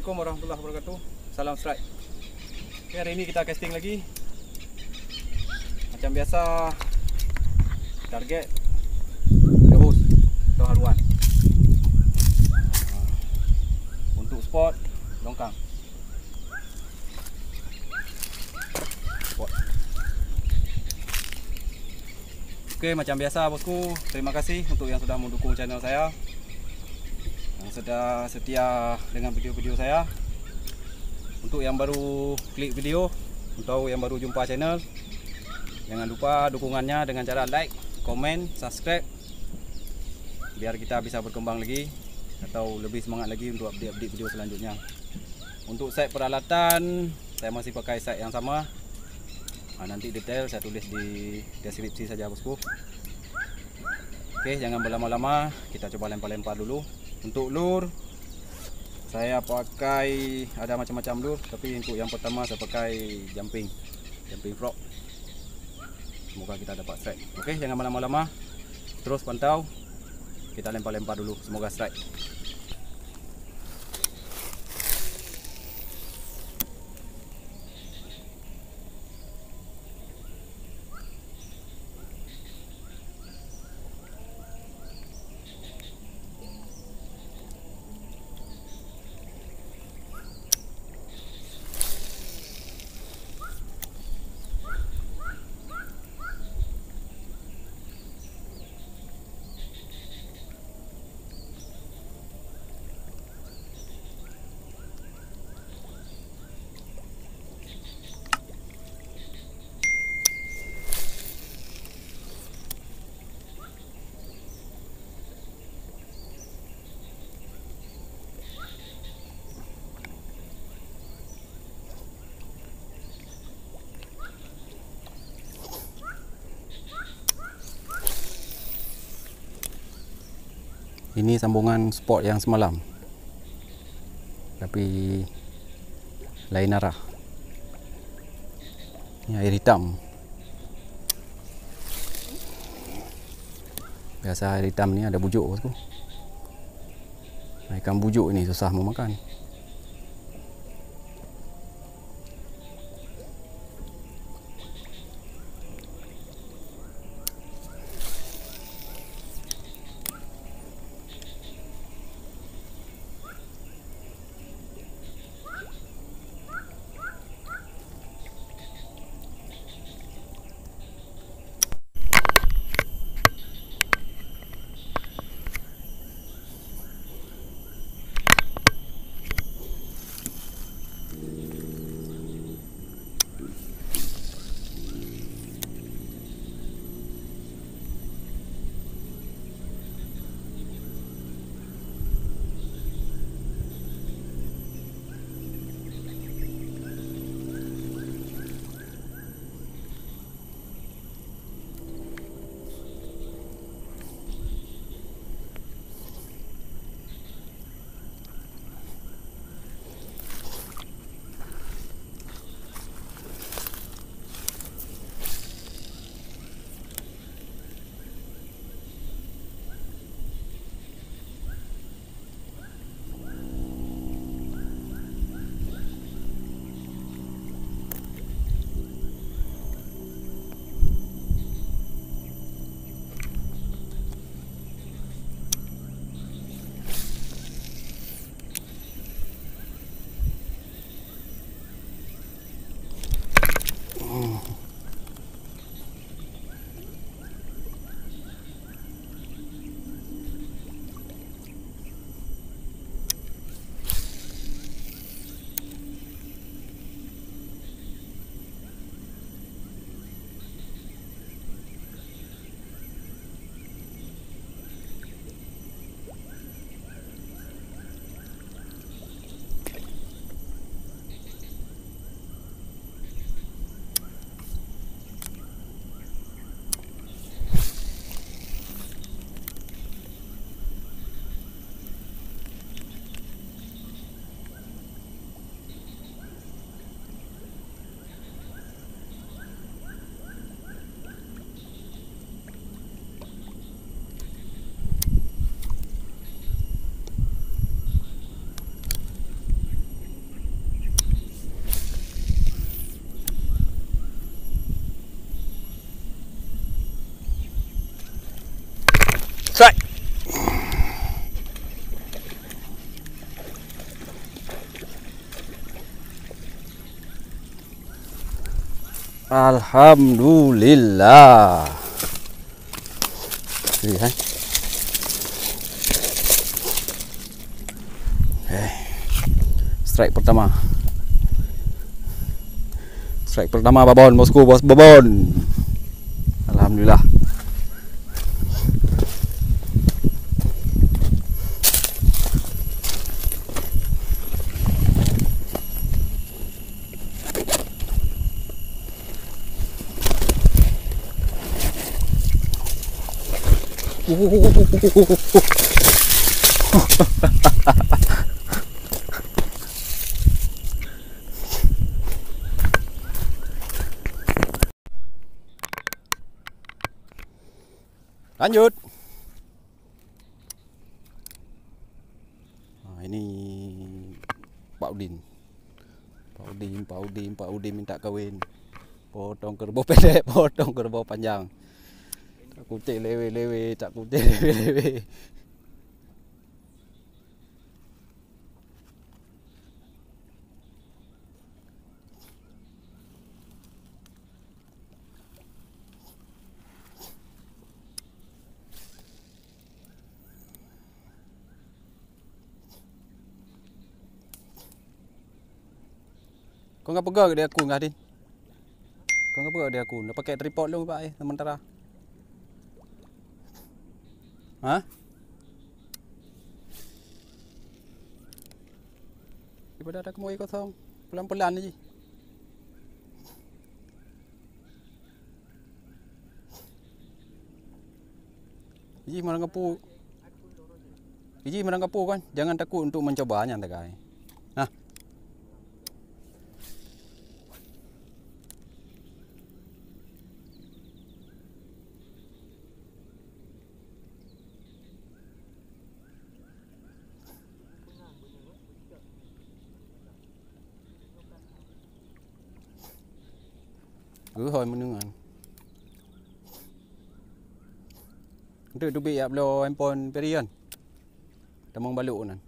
Assalamualaikum warahmatullahi wabarakatuh. Salam strike. Okay, hari ini kita casting lagi. Macam biasa target gabus atau haruan. Ah, Untuk spot longkang. Spot. Okey, macam biasa bosku, terima kasih untuk yang sudah mendukung channel saya. Yang sudah setia dengan video-video saya. Untuk yang baru klik video atau yang baru jumpa channel, jangan lupa dukungannya dengan cara like, komen, subscribe biar kita bisa berkembang lagi atau lebih semangat lagi untuk update-update video selanjutnya. Untuk set peralatan, saya masih pakai set yang sama. Ha, nanti detail saya tulis di deskripsi saja bosku. Okey, jangan berlama-lama, kita coba lempar-lempar dulu. Untuk lure saya pakai ada macam-macam lure tapi untuk yang pertama saya pakai jumping jumping frog. Semoga kita dapat strike. Okey jangan lama-lama. Terus pantau. Kita lempar-lempar dulu. Semoga strike ini sambungan spot yang semalam. Tapi lain arah. Ini air hitam. Biasa air hitam ni ada bujuk bosku ikan bujuk ni susah mau Alhamdulillah. Lihat. Eh. Strike pertama. Strike pertama babon bos babon. Alhamdulillah. Lanjut. Ha, ini Pak Udin. Pak Udin, Pak Udin, Pak Udin minta kahwin. Potong kerbau pendek, potong kerbau panjang. Tak kucing lewe-lewe, tak kucing lewe-lewe. Kau ngapa pegang dia aku ngadin? Kau ngapa pegang dia aku? Nak pakai tripod lu pak eh sementara. Ha? Daripada ada kemoi kosong. Pelan-pelan je. Iji mana ngapu? Iji mana ngapu kan? Jangan takut untuk mencobanya tak kai. Cứ hồi mình nương Untuk tu biar belo handphone perian. Tamang baluk nan.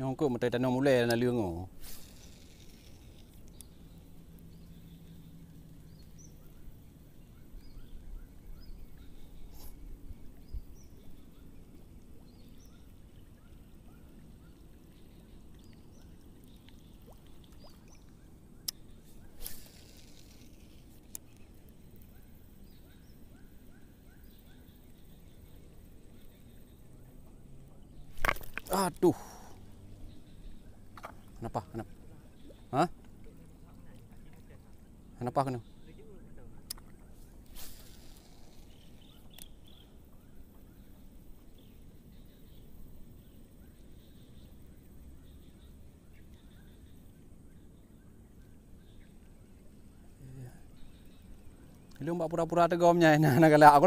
Yang kau mesti tanam mulai nak liung oh. Aduh. Kenapa? Kenapa? Hah? Kenapa kena? Lu mbak pura-pura tegomnya ini nak galak aku.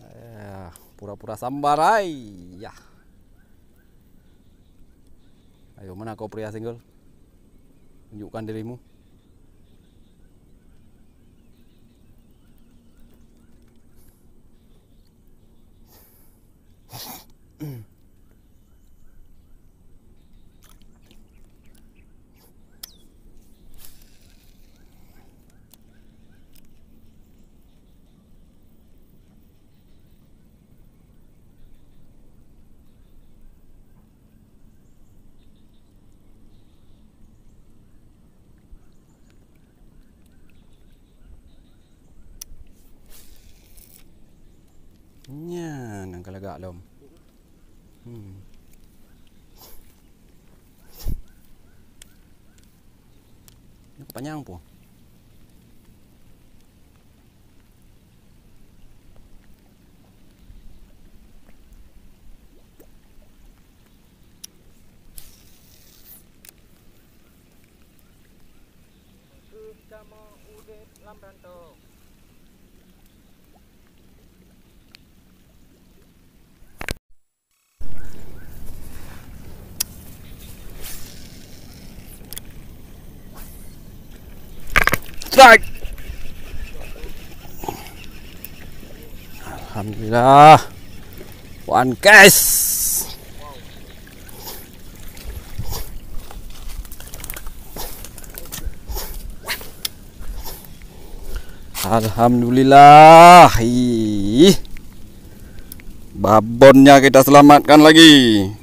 Eh, Pura-pura sambar ai. Ya. Ayo mana kau pria single? Tunjukkan dirimu. mm lom. Hmm. Panjang pun. Strike. Alhamdulillah. One case. Alhamdulillah. Babonnya kita selamatkan lagi.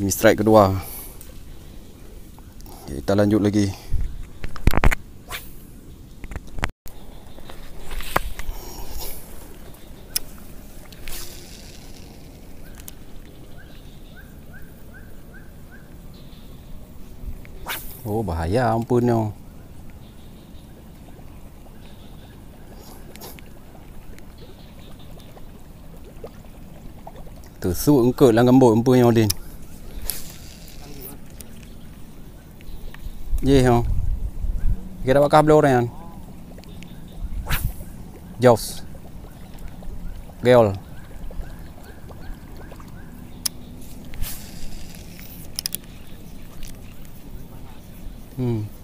Ini strike kedua. Kita lanjut lagi. Oh bahaya ampunnya. Tusuk engkau lah gambut empunya Odin. ये हो गिरा का ब्लो रहे हैं Jos Geol Hmm.